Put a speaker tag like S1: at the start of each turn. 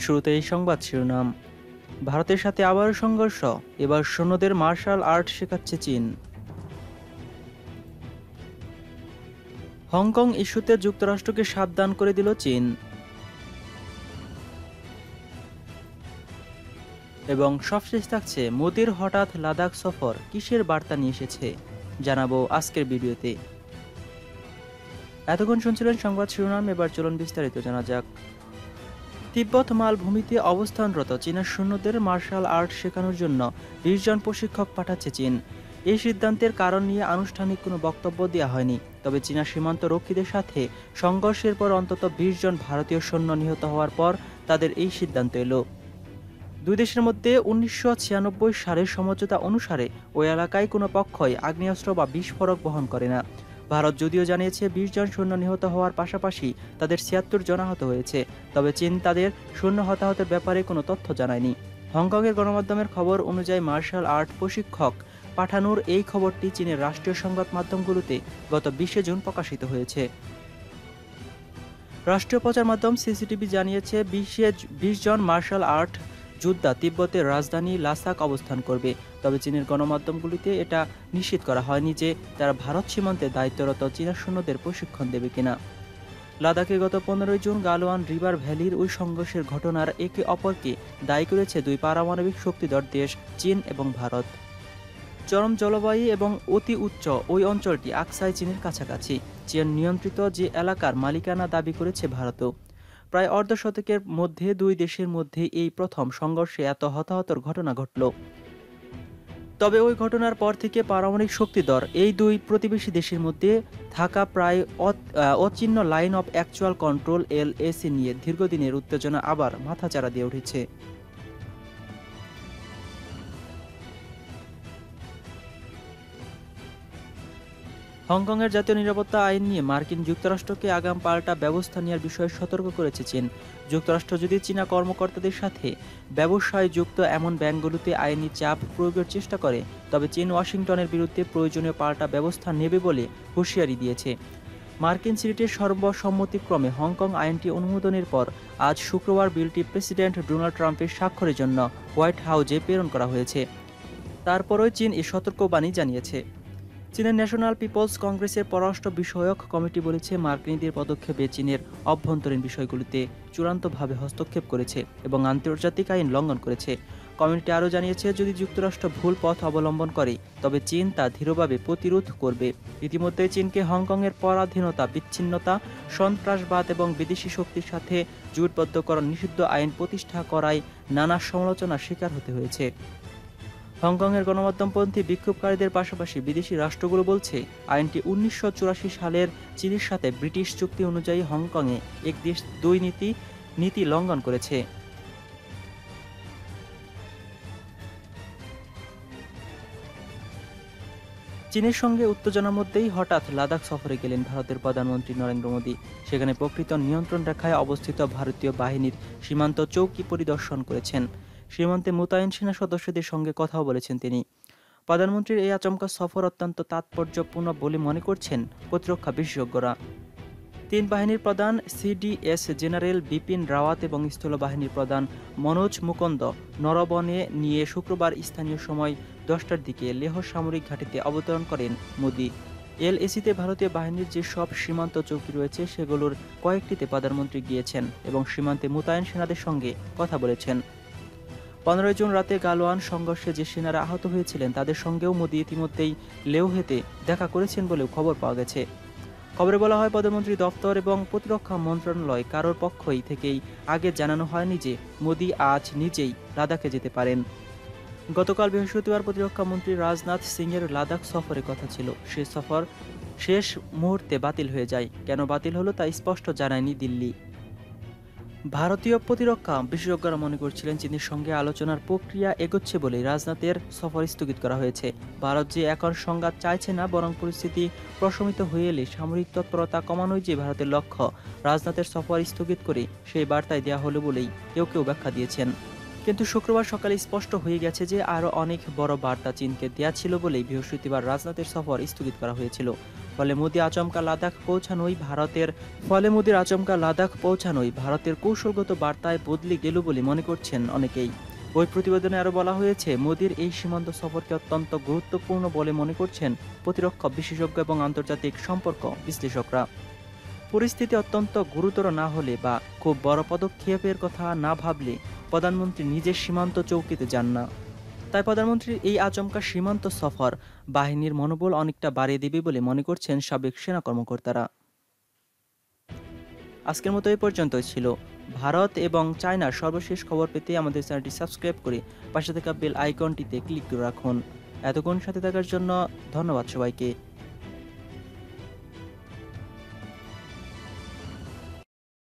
S1: শুরুতে এই সংবাদ শিরোনাম। ভারতের সাথে আবারও সংঘর্ষ, এবার সৈন্যদের মার্শাল আর্ট শেখাচ্ছে চীন। হংকং ইস্যুতে যুক্তরাষ্ট্রকে সাবধান করে দিল চীন। এবং সবশেষ থাকছে মোদির হঠাৎ লাদাখ সফর, কিসের বার্তা নিয়ে এসেছে? জানাব আজকের ভিডিওতে। এতক্ষণ শুনছিলেন সংবাদ শিরোনাম, এবার চলুন বিস্তারিত জানা যাক। তিব্বত মালভূমিতে অবস্থানরত চীনের সৈন্যদের মার্শাল আর্ট শেখানোর জন্য বিশ জন প্রশিক্ষক পাঠাচ্ছে চীন। এই সিদ্ধান্তের কারণ নিয়ে আনুষ্ঠানিক কোনো বক্তব্য দেওয়া হয়নি, তবে চীনা সীমান্ত রক্ষীদের সাথে সংঘর্ষের পর অন্তত বিশ জন ভারতীয় সৈন্য নিহত হওয়ার পর তাদের এই সিদ্ধান্ত এলো। দুই দেশের মধ্যে উনিশশো ছিয়ানব্বই সালের সমঝোতা অনুসারে ওই এলাকায় কোনো পক্ষই আগ্নেয়াস্ত্র বা বিস্ফোরক বহন করে না। ভারত যদিও জানিয়েছে বিশ জন সৈন্য নিহত হওয়ার পাশাপাশি তাদের ছিয়াত্তর জন আহত হয়েছে, তবে চীন তাদের সৈন্য হতাহতের ব্যাপারে কোনো তথ্য জানায়নি। হংকংয়ের গণমাধ্যমের খবর অনুযায়ী মার্শাল আর্ট প্রশিক্ষক পাঠানোর এই খবরটি চীনের রাষ্ট্রীয় সংবাদ মাধ্যমগুলোতে গত বিশে জুন প্রকাশিত হয়েছে। রাষ্ট্রীয় প্রচার মাধ্যম সিসিটিভি জানিয়েছে, বিশে বিশ জন মার্শাল আর্ট যোদ্ধা তিব্বতের রাজধানী লাসাক অবস্থান করবে। তবে চীনের গণমাধ্যমগুলিতে এটা নিশ্চিত করা হয়নি যে তারা ভারত সীমান্তে দায়িত্বরত চীনা সৈন্যদের প্রশিক্ষণ দেবে কিনা। লাদাখে গত পনেরোই জুন গালোয়ান রিভার ভ্যালির ওই সংঘর্ষের ঘটনার একে অপরকে দায়ী করেছে দুই পারমাণবিক শক্তিধর দেশ, চীন এবং ভারত। চরম জলবায়ু এবং অতি উচ্চ ওই অঞ্চলটি আকসাই চীনের কাছাকাছি। চীন নিয়ন্ত্রিত যে এলাকার মালিকানা দাবি করেছে ভারতও। প্রায় অর্ধশতকের মধ্যে দুই দেশের মধ্যে এই প্রথম সংঘর্ষে এত হতাহতর ঘটনা ঘটল। তবে ওই ঘটনার পর থেকে পারমাণবিক শক্তিধর এই দুই প্রতিবেশী দেশের মধ্যে থাকা প্রায় অচিহ্ন লাইন অফ অ্যাকচুয়াল কন্ট্রোল এল নিয়ে দীর্ঘদিনের উত্তেজনা আবার মাথাচাড়া দিয়ে উঠেছে। হংকংয়ের জাতীয় নিরাপত্তা আইন নিয়ে মার্কিন যুক্তরাষ্ট্রকে আগাম পাল্টা ব্যবস্থা নেওয়ার বিষয়ে সতর্ক করেছে চীন। যুক্তরাষ্ট্র যদি চীনা কর্মকর্তাদের সাথে ব্যবসায় যুক্ত এমন ব্যাংকগুলোতে আইনি চাপ প্রয়োগের চেষ্টা করে, তবে চীন ওয়াশিংটনের বিরুদ্ধে প্রয়োজনীয় পাল্টা ব্যবস্থা নেবে বলে হুঁশিয়ারি দিয়েছে। মার্কিন সিনেটের সর্বসম্মতিক্রমে হংকং আইনটি অনুমোদনের পর আজ শুক্রবার বিলটি প্রেসিডেন্ট ডোনাল্ড ট্রাম্পের স্বাক্ষরের জন্য হোয়াইট হাউজে প্রেরণ করা হয়েছে। তারপরই চীন এ সতর্কবাণী জানিয়েছে। চীনের ন্যাশনাল পিপলস কংগ্রেসের পররাষ্ট্র বিষয়ক কমিটি বলেছে, মার্কিনীদের পদক্ষেপে চীনের অভ্যন্তরীণ বিষয়গুলিতে চূড়ান্তভাবে হস্তক্ষেপ করেছে এবং আন্তর্জাতিক আইন লঙ্ঘন করেছে। কমিটি আরও জানিয়েছে, যদি যুক্তরাষ্ট্র ভুল পথ অবলম্বন করে, তবে চীন তা ধীরভাবে প্রতিরোধ করবে। ইতিমধ্যে চীনকে হংকংয়ের পরাধীনতা, বিচ্ছিন্নতা, সন্ত্রাসবাদ এবং বিদেশি শক্তির সাথে জোটবদ্ধকরণ নিষিদ্ধ আইন প্রতিষ্ঠা করায় নানা সমালোচনার শিকার হতে হয়েছে। হংকংয়ের গণমাধ্যমপন্থী বিক্ষোভকারীদের পাশাপাশি বিদেশি রাষ্ট্রগুলো বলছে, আইনটি উনিশশো চুরাশি সালের চীনের সাথে ব্রিটিশ চুক্তি অনুযায়ী হংকংয়ে এক দেশ দুই নীতি নীতি লঙ্ঘন করেছে। চীনের সঙ্গে উত্তেজনার মধ্যেই হঠাৎ লাদাখ সফরে গেলেন ভারতের প্রধানমন্ত্রী নরেন্দ্র মোদী। সেখানে প্রকৃত নিয়ন্ত্রণ রেখায় অবস্থিত ভারতীয় বাহিনীর সীমান্ত চৌকি পরিদর্শন করেছেন। সীমান্তে মোতায়েন সেনা সদস্যদের সঙ্গে কথাও বলেছেন তিনি। প্রধানমন্ত্রীর এই আচমকা সফর অত্যন্ত তাৎপর্যপূর্ণ বলে মনে করছেন প্রতিরক্ষা বিশেষজ্ঞরা। তিন বাহিনীর প্রধান সিডিএস জেনারেল বিপিন রাওয়াত এবং স্থল বাহিনীর প্রধান মনোজ মুকন্দ নরবনে নিয়ে শুক্রবার স্থানীয় সময় দশটার দিকে লেহ সামরিক ঘাটিতে অবতরণ করেন মোদি। এলএসিতে ভারতীয় বাহিনীর যে সব সীমান্ত চৌকি রয়েছে, সেগুলোর কয়েকটিতে প্রধানমন্ত্রী গিয়েছেন এবং সীমান্তে মোতায়েন সেনাদের সঙ্গে কথা বলেছেন। পনেরোই জুন রাতে গালোয়ান সংঘর্ষে যে সেনারা আহত হয়েছিলেন, তাদের সঙ্গেও মোদি ইতিমধ্যেই লেউহেতে দেখা করেছেন বলেও খবর পাওয়া গেছে। খবরে বলা হয় প্রধানমন্ত্রী দপ্তর এবং প্রতিরক্ষা মন্ত্রণালয় কারোর পক্ষই থেকেই আগে জানানো হয়নি যে মোদি আজ নিজেই লাদাখে যেতে পারেন। গতকাল বৃহস্পতিবার প্রতিরক্ষা মন্ত্রী রাজনাথ সিংয়ের লাদাখ সফরের কথা ছিল। সে সফর শেষ মুহূর্তে বাতিল হয়ে যায়। কেন বাতিল হলো তা স্পষ্ট জানায়নি দিল্লি। ভারতীয় প্রতিরক্ষা বিশেষজ্ঞরা মনে করছিলেন চীনের সঙ্গে আলোচনার প্রক্রিয়া এগোচ্ছে বলে রাজনাথের সফর স্থগিত করা হয়েছে। ভারত যে এখন সংঘাত চাইছে না, বরং পরিস্থিতি প্রশমিত হয়ে এলে সামরিক তৎপরতা কমানোই যে ভারতের লক্ষ্য, রাজনাথের সফর স্থগিত করে সেই বার্তায় দেওয়া হলো বলেই কেউ কেউ ব্যাখ্যা দিয়েছেন। কিন্তু শুক্রবার সকালে স্পষ্ট হয়ে গেছে যে আরও অনেক বড় বার্তা চীনকে দেয়া ছিল বলেই বৃহস্পতিবার রাজনাথের সফর স্থগিত করা হয়েছিল। ফলে মোদি আচমকা লাদাখ পৌঁছানোই ভারতের, ফলে মোদির আচমকা লাদাখ পৌঁছানোই ভারতের কৌশলগত বার্তায় বদলে গেল বলে মনে করছেন অনেকেই। ওই প্রতিবেদনে আরও বলা হয়েছে, মোদির এই সীমান্ত সফরকে অত্যন্ত গুরুত্বপূর্ণ বলে মনে করছেন প্রতিরক্ষা বিশেষজ্ঞ এবং আন্তর্জাতিক সম্পর্ক বিশ্লেষকরা। পরিস্থিতি অত্যন্ত গুরুতর না হলে বা খুব বড় পদক্ষেপের কথা না ভাবলে প্রধানমন্ত্রী নিজের সীমান্ত চৌকিতে যান না। তাই প্রধানমন্ত্রীর এই আচমকা সীমান্ত সফর বাহিনীর মনোবল অনেকটা বাড়িয়ে দেবে বলে মনে করছেন সাবেক সেনা কর্মকর্তারা। আজকের মতো এ পর্যন্ত ছিল। ভারত এবং চায়নার সর্বশেষ খবর পেতে আমাদের চ্যানেলটি সাবস্ক্রাইব করে পাশে থাকা বেল আইকনটিতে ক্লিক করে রাখুন। এতক্ষণ সাথে থাকার জন্য ধন্যবাদ সবাইকে।